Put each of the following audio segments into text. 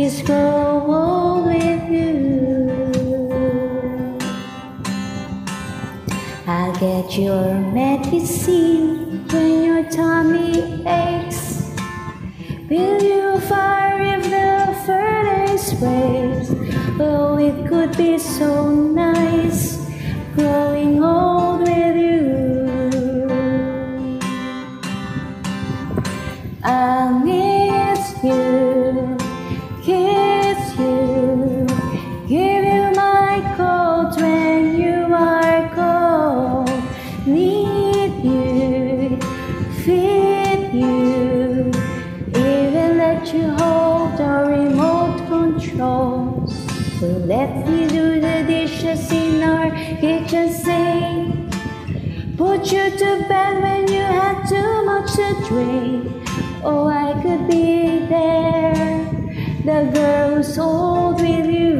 please grow old with you. I'll get your medicine when your tummy aches. Build you a fire if the furnace breaks. Oh, it could be so nice growing old feed you, even let you hold the remote controls. So let me do the dishes in our kitchen sink. Put you to bed when you had too much to drink. Oh, I could be there, the girl who's old with you.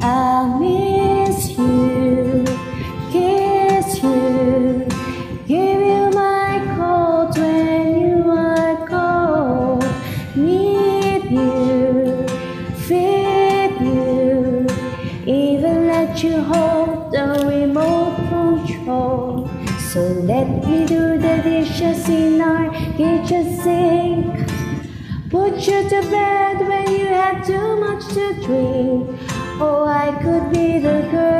I'll you hold the remote control. So let me do the dishes in our kitchen sink. Put you to bed when you had too much to drink. Oh, I could be the girl